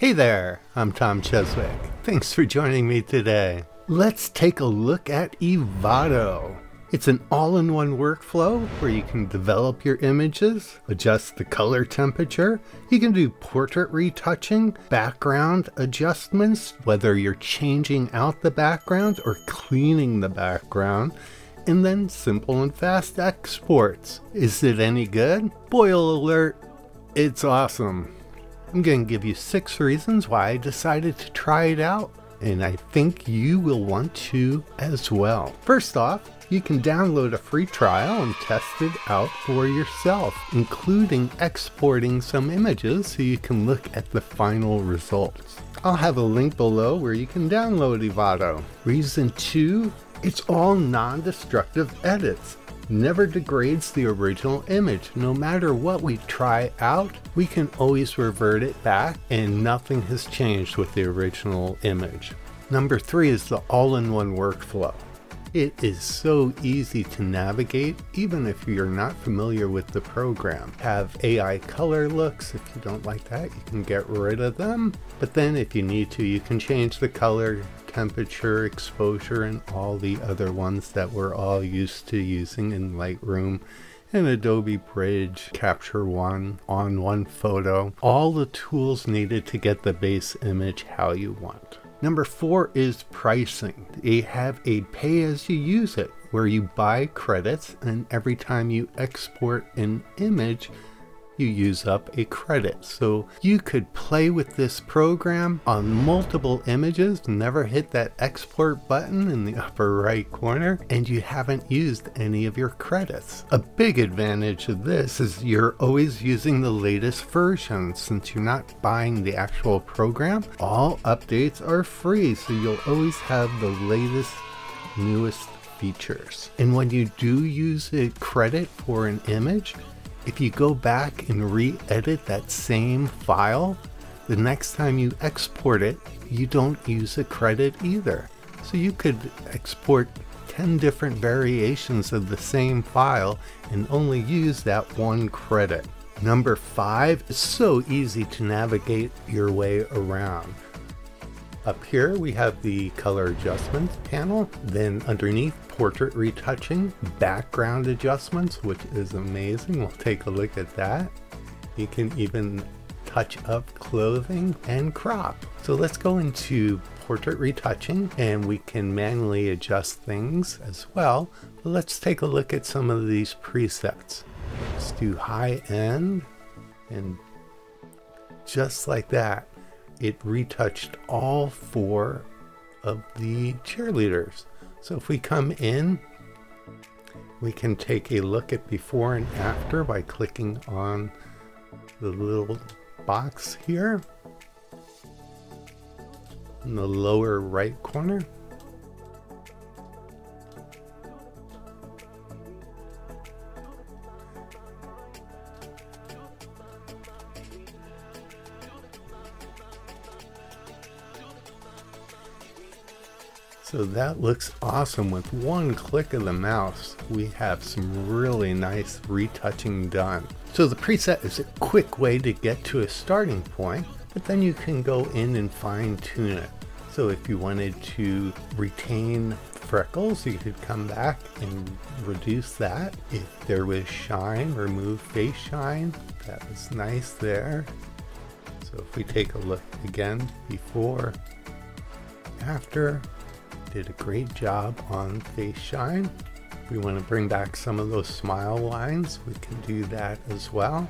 Hey there, I'm Tom Cheswick. Thanks for joining me today. Let's take a look at Evoto. It's an all-in-one workflow where you can develop your images, adjust the color temperature, you can do portrait retouching, background adjustments, whether you're changing out the background or cleaning the background, and then simple and fast exports. Is it any good? Boil alert, it's awesome. I'm going to give you six reasons why I decided to try it out, and I think you will want to as well. First off, you can download a free trial and test it out for yourself, including exporting some images so you can look at the final results. I'll have a link below where you can download Evoto. Reason 2, it's all non-destructive edits never degrades the original image. No matter what we try out, we can always revert it back and nothing has changed with the original image. Number three is the all-in-one workflow. It is so easy to navigate even if you're not familiar with the program. Have AI color looks, if you don't like that you can get rid of them. But then if you need to you can change the color, temperature, exposure, and all the other ones that we're all used to using in Lightroom and Adobe Bridge, Capture One, ON1 Photo, all the tools needed to get the base image how you want. Number four is pricing. They have a pay as you use it, where you buy credits and every time you export an image, you use up a credit. So you could play with this program on multiple images, never hit that export button in the upper right corner, and you haven't used any of your credits. A big advantage of this is you're always using the latest version since you're not buying the actual program. All updates are free, so you'll always have the latest, newest features. And when you do use a credit for an image, if you go back and re-edit that same file, the next time you export it, you don't use a credit either. So you could export 10 different variations of the same file and only use that one credit. Number five is so easy to navigate your way around. Up here we have the color adjustment panel, then underneath portrait retouching, background adjustments, which is amazing. We'll take a look at that. You can even touch up clothing and crop. So let's go into portrait retouching and we can manually adjust things as well. But let's take a look at some of these presets. Let's do high end and just like that it retouched all four of the cheerleaders. So if we come in, we can take a look at before and after by clicking on the little box here in the lower right corner. So that looks awesome. With one click of the mouse, we have some really nice retouching done. So the preset is a quick way to get to a starting point, but then you can go in and fine tune it. So if you wanted to retain freckles, you could come back and reduce that. If there was shine, remove face shine. That was nice there. So if we take a look again, before, after, did a great job on face shine. If we want to bring back some of those smile lines, we can do that as well.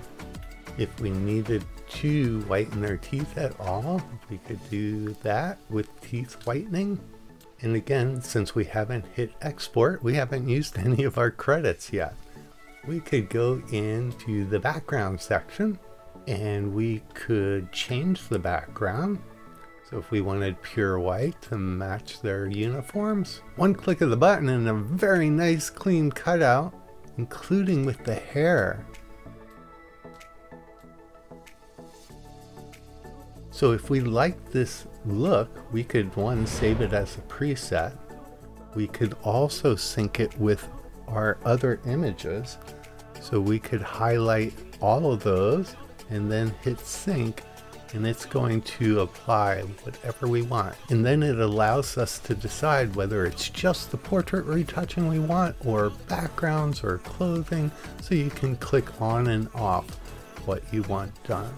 If we needed to whiten their teeth at all, we could do that with teeth whitening. And again, since we haven't hit export, we haven't used any of our credits yet. We could go into the background section and we could change the background so if we wanted pure white to match their uniforms, one click of the button and a very nice clean cutout, including with the hair. So if we like this look, we could one, save it as a preset. We could also sync it with our other images. So we could highlight all of those and then hit sync and it's going to apply whatever we want. And then it allows us to decide whether it's just the portrait retouching we want or backgrounds or clothing. So you can click on and off what you want done.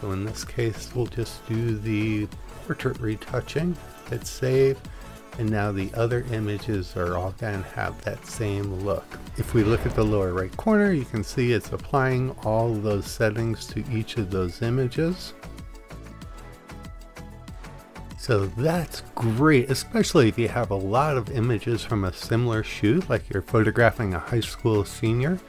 So in this case, we'll just do the portrait retouching, hit save, and now the other images are all going to have that same look. If we look at the lower right corner, you can see it's applying all those settings to each of those images. So that's great, especially if you have a lot of images from a similar shoot, like you're photographing a high school senior.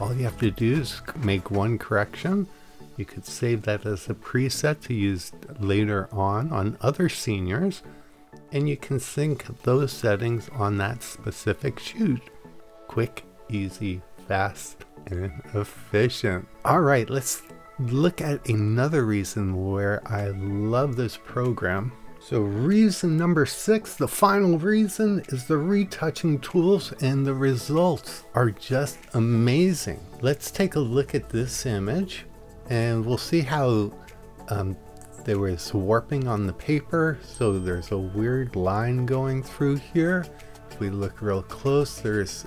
All you have to do is make one correction. You could save that as a preset to use later on on other seniors and you can sync those settings on that specific shoot. Quick, easy, fast, and efficient. All right, let's look at another reason where I love this program. So reason number six, the final reason is the retouching tools and the results are just amazing. Let's take a look at this image and we'll see how um, there was warping on the paper, so there's a weird line going through here. If we look real close, there's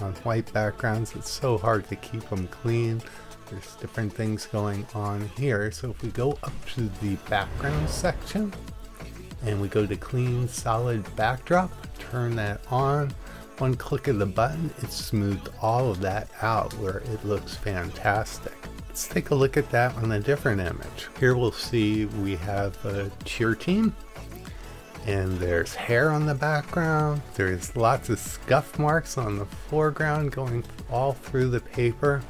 on white backgrounds, it's so hard to keep them clean. There's different things going on here. So if we go up to the background section and we go to clean solid backdrop, turn that on, one click of the button, it smoothed all of that out where it looks fantastic. Let's take a look at that on a different image. Here we'll see we have a cheer team and there's hair on the background. There's lots of scuff marks on the foreground going all through the paper.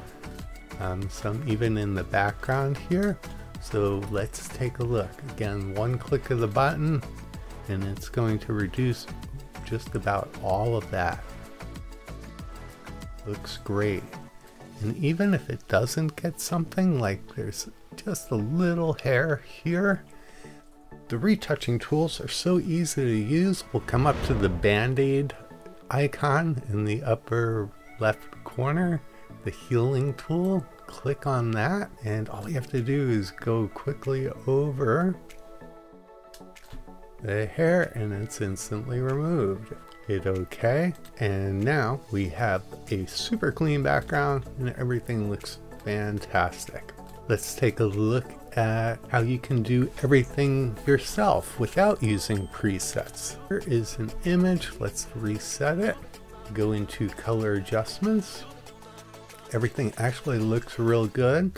Um, some even in the background here. So let's take a look. Again, one click of the button and it's going to reduce just about all of that. Looks great. And even if it doesn't get something, like there's just a little hair here, the retouching tools are so easy to use. We'll come up to the band-aid icon in the upper left corner, the healing tool, click on that, and all you have to do is go quickly over the hair and it's instantly removed hit OK. And now we have a super clean background and everything looks fantastic. Let's take a look at how you can do everything yourself without using presets. Here is an image. Let's reset it. Go into color adjustments. Everything actually looks real good.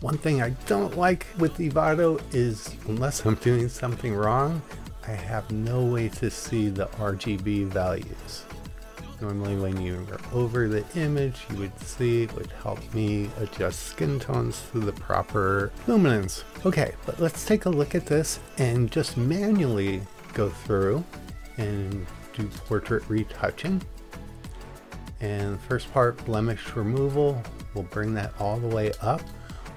One thing I don't like with Evoto is unless I'm doing something wrong, I have no way to see the RGB values. Normally when you are over the image, you would see it would help me adjust skin tones to the proper luminance. Okay, but let's take a look at this and just manually go through and do portrait retouching. And first part, blemish removal, we'll bring that all the way up.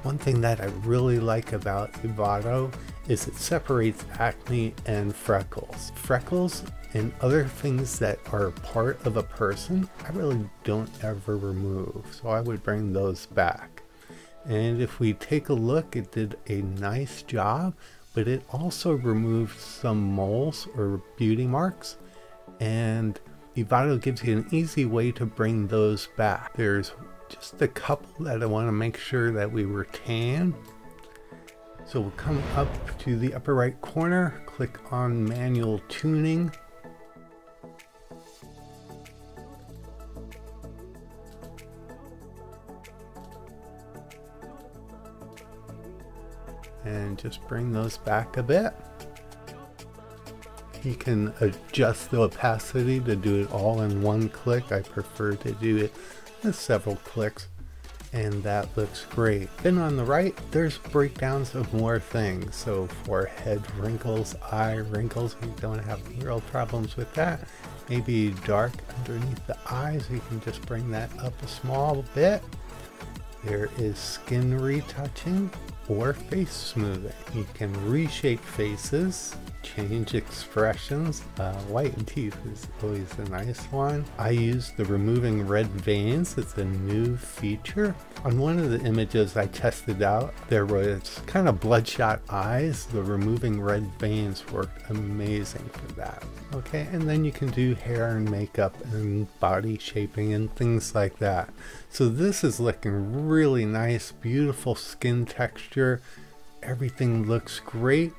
One thing that I really like about Evoto is it separates acne and freckles. Freckles and other things that are part of a person, I really don't ever remove. So I would bring those back. And if we take a look, it did a nice job, but it also removed some moles or beauty marks. And Evoto gives you an easy way to bring those back. There's just a couple that I want to make sure that we retain so we'll come up to the upper right corner, click on manual tuning. And just bring those back a bit. You can adjust the opacity to do it all in one click. I prefer to do it with several clicks and that looks great. Then on the right, there's breakdowns of more things. So for head wrinkles, eye wrinkles, we don't have real problems with that. Maybe dark underneath the eyes, we can just bring that up a small bit. There is skin retouching or face smoothing. You can reshape faces, change expressions. Uh, white teeth is always a nice one. I use the removing red veins. It's a new feature. On one of the images I tested out, there was kind of bloodshot eyes. The removing red veins worked amazing for that. Okay, and then you can do hair and makeup and body shaping and things like that. So this is looking really nice, beautiful skin texture. Everything looks great.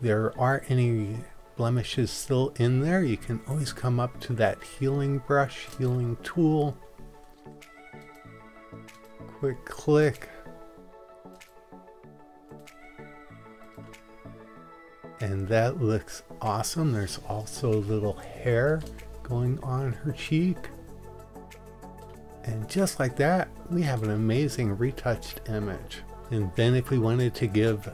There are any blemishes still in there, you can always come up to that healing brush, healing tool. Quick click. And that looks awesome. There's also a little hair going on her cheek. And just like that, we have an amazing retouched image. And then if we wanted to give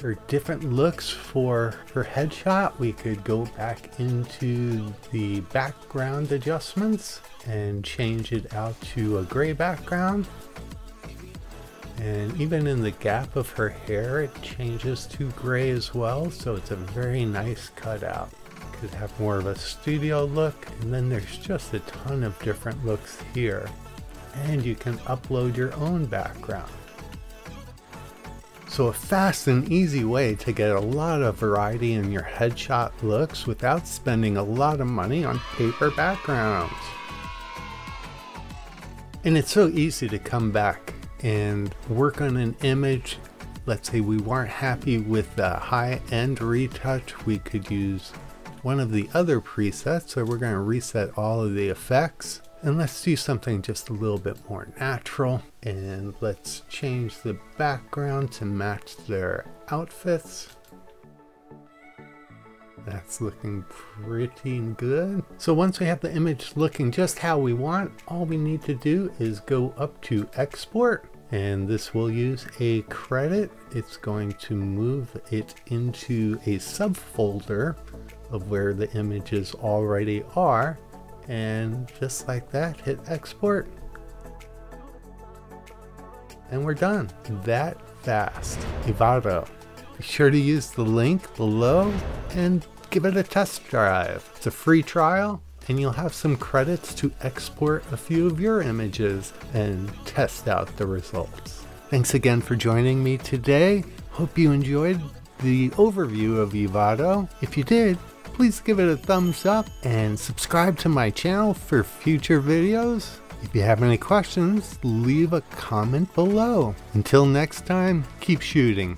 her different looks for her headshot, we could go back into the background adjustments and change it out to a gray background. And even in the gap of her hair, it changes to gray as well. So it's a very nice cutout. Could have more of a studio look. And then there's just a ton of different looks here. And you can upload your own background. So a fast and easy way to get a lot of variety in your headshot looks without spending a lot of money on paper backgrounds. And it's so easy to come back and work on an image. Let's say we weren't happy with the high-end retouch, we could use one of the other presets. So we're going to reset all of the effects and let's do something just a little bit more natural. And let's change the background to match their outfits. That's looking pretty good. So once we have the image looking just how we want, all we need to do is go up to export and this will use a credit. It's going to move it into a subfolder of where the images already are and just like that hit export. And we're done. That fast. Evoto be sure to use the link below and give it a test drive. It's a free trial and you'll have some credits to export a few of your images and test out the results. Thanks again for joining me today. Hope you enjoyed the overview of Evoto if you did please give it a thumbs up and subscribe to my channel for future videos. If you have any questions, leave a comment below. Until next time, keep shooting.